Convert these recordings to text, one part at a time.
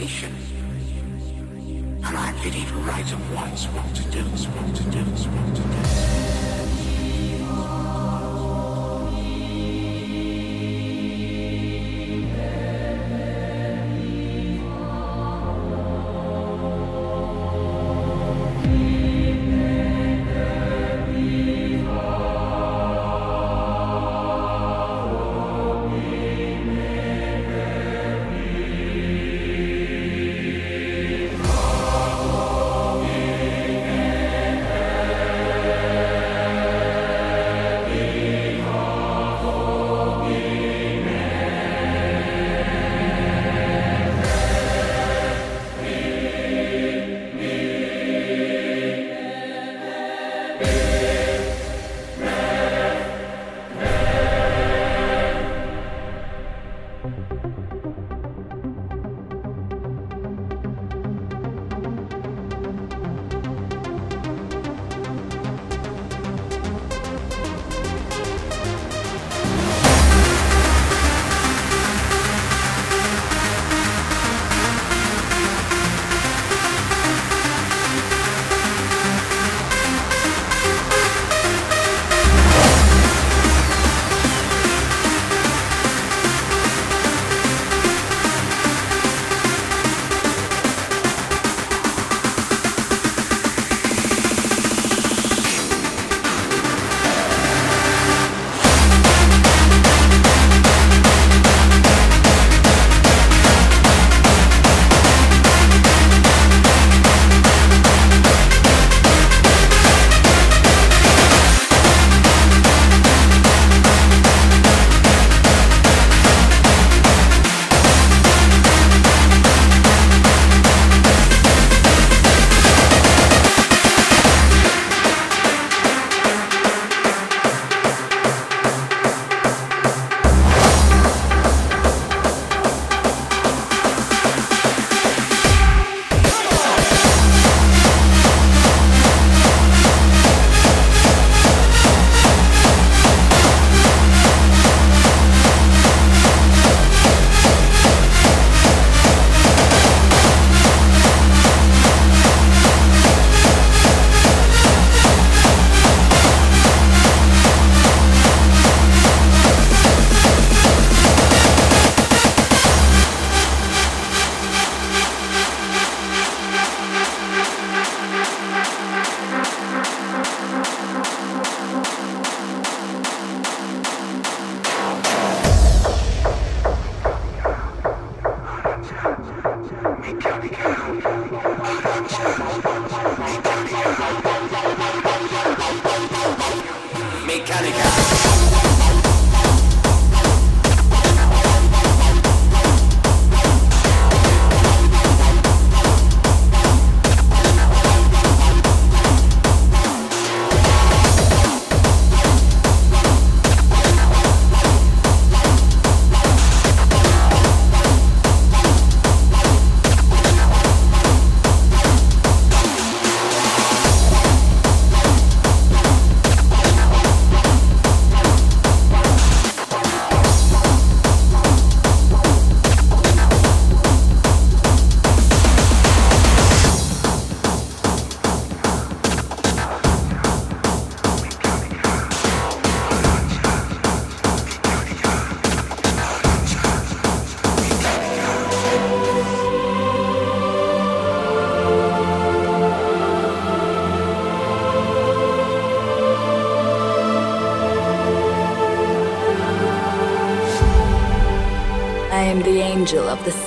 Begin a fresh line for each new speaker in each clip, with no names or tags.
inspiration. And fitting to write at once what to do, what to do, what to do.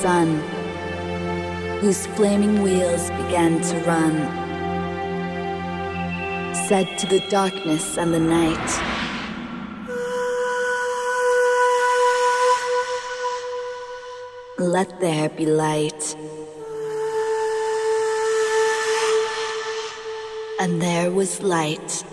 Sun, whose flaming wheels began to run. Said to the darkness and the night, Let there be light. And there was light.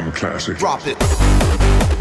Damn classic.
Drop it.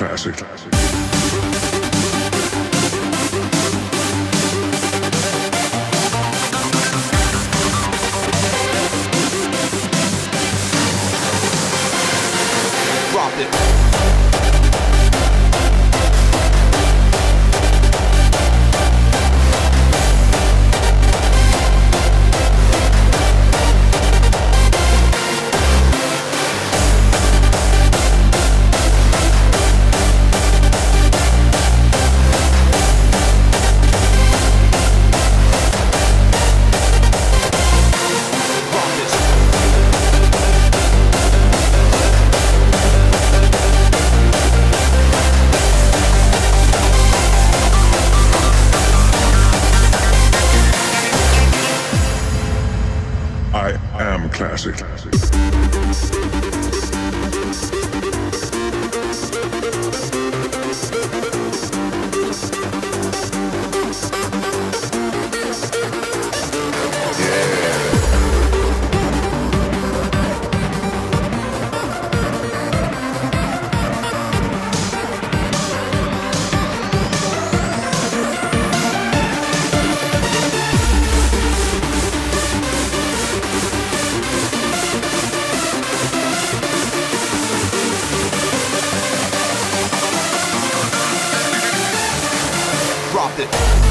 Am classic.
It.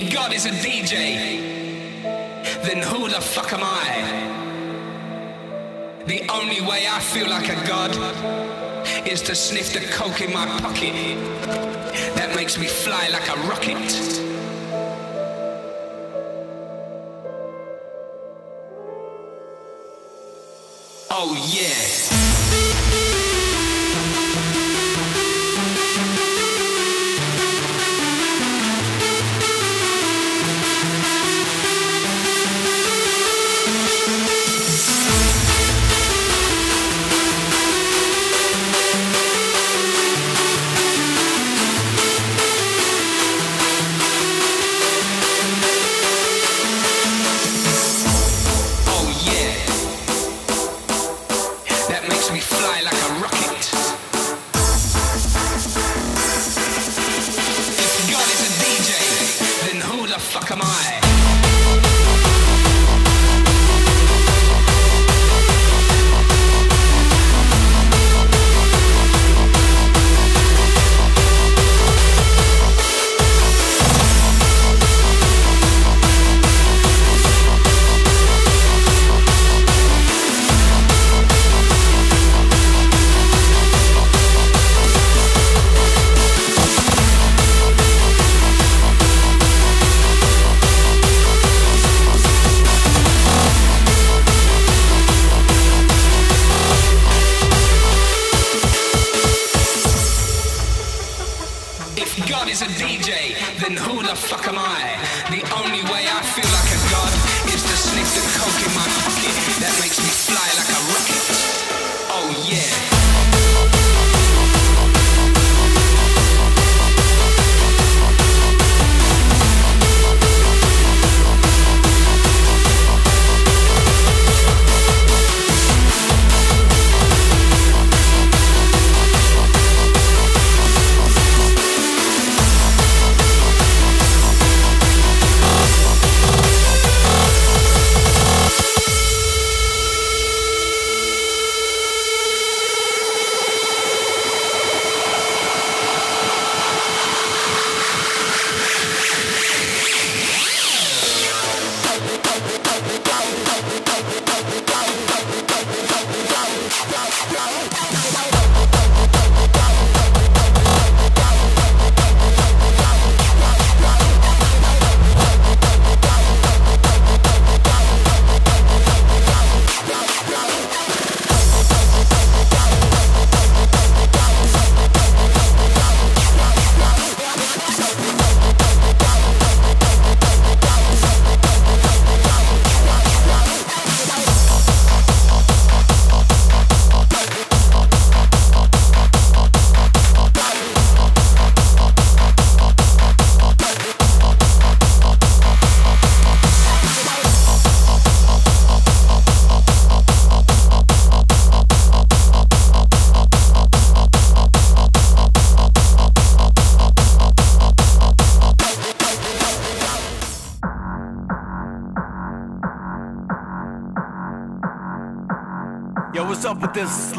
If God is a DJ, then who the fuck am I? The only way I feel like a god is to sniff the coke in my pocket. That makes me fly like a rocket. Oh yeah.
The fuck am I? The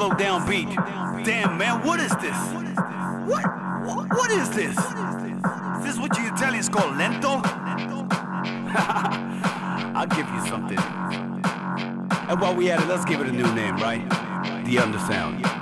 slow down beat? Damn, man, what is this? What? What, what is this? Is this what you Italians call lento? I'll give you something. And while we at it, let's give it a new name, right? The Undersound.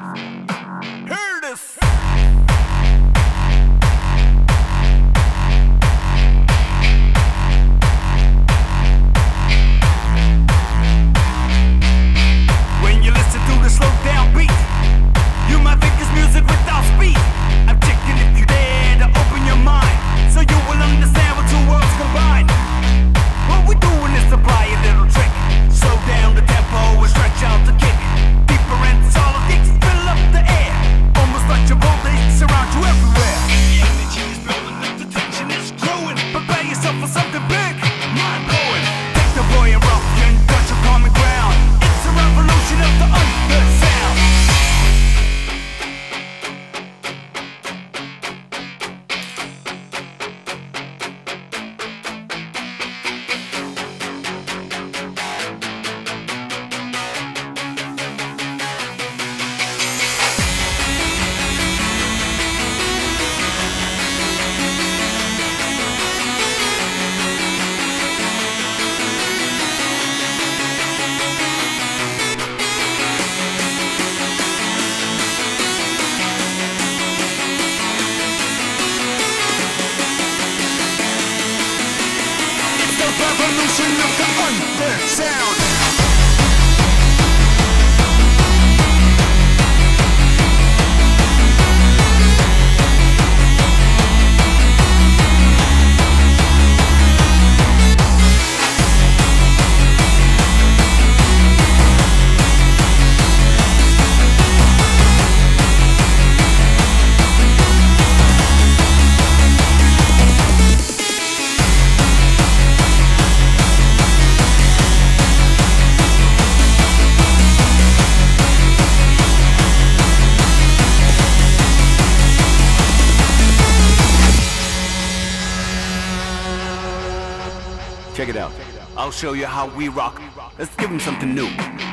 Show you how we rock. Let's give them something new.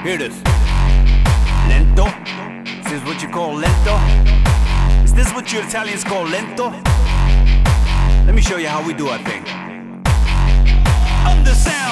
Here it is. Lento. Is this what you call lento? Is this what you Italians call lento? Let me show you how we do our thing. Sound.